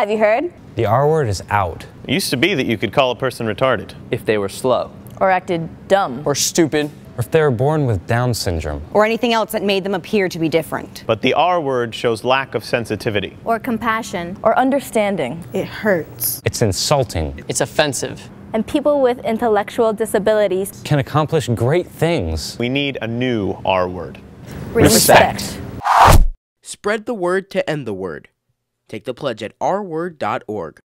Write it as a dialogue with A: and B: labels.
A: Have you heard?
B: The R word is out.
C: It used to be that you could call a person retarded.
D: If they were slow.
A: Or acted dumb?
D: Or stupid.
B: Or if they were born with Down syndrome.
E: Or anything else that made them appear to be different.
C: But the R word shows lack of sensitivity.
A: Or compassion? Or understanding?
F: It hurts.
B: It's insulting.
D: It's offensive.
A: And people with intellectual disabilities
B: can accomplish great things.
C: We need a new R word.
A: Respect.
G: Spread the word to end the word. Take the pledge at rword.org.